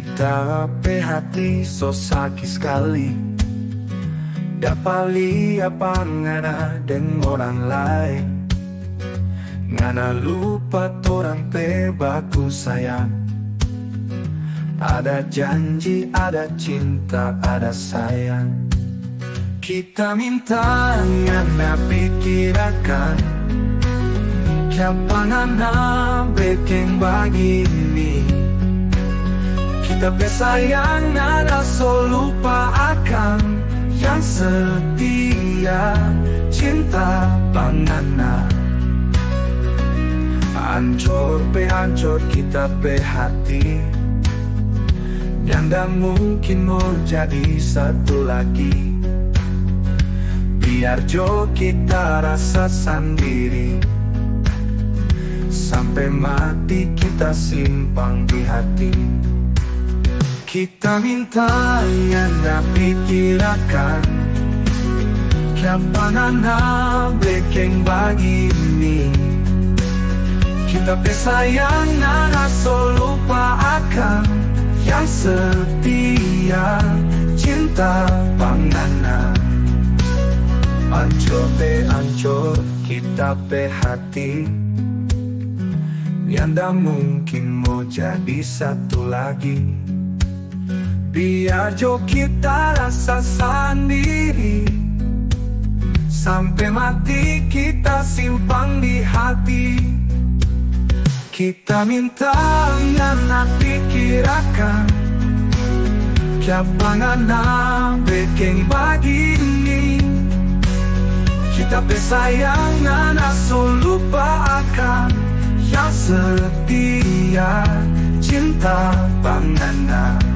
Kita hati so sakit sekali. Dapat lihat ngana dengan orang lain. Ngana lupa orang pe baku sayang. Ada janji, ada cinta, ada sayang. Kita minta ngana pikirkan. Siapa ngana bikin begini Kita bersayang nada lupa akan Yang setia. Cinta banana Hancur pe hancur kita pe hati Yang tak mungkin mau jadi satu lagi. Biar jo kita rasa sendiri. Sampai mati kita simpang di hati kita minta yang pikirkan Kapan bikin begini? Kita pesayang so lupa akan. Yang setia cinta pangana. Ancur pe ancur kita pe hati. Yang mungkin mau jadi satu lagi Biar jo kita rasa sendiri. Sampai mati kita simpan di hati. Kita minta ngana pikirkan. Siapa ngana bikin begini? Kita pesayang ngana lupa akan Yang setia cinta pangana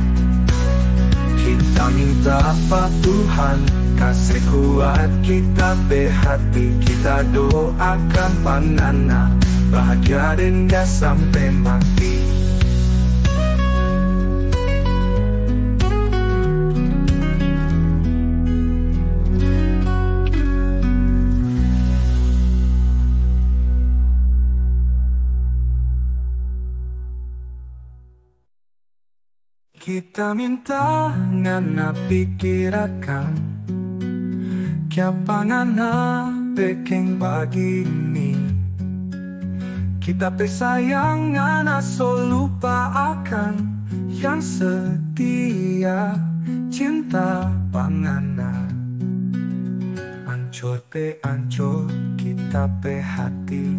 kita minta apa Tuhan? Kasih kuat kita hati Kita doakan panana Bahagia dan sampai mati Kita minta ngana pikirkan Kiapa ngana bikin begini Kita pesayang ngana so lupa akan Yang setia cinta pangana. Ancur pe ancur kita pe hati.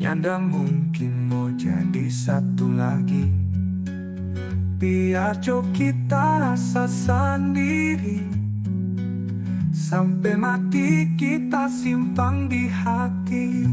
Nyanda mungkin mau jadi satu lagi Biar jo kita rasa sendiri. Sampai mati kita simpang di hati